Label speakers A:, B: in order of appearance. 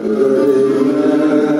A: Ah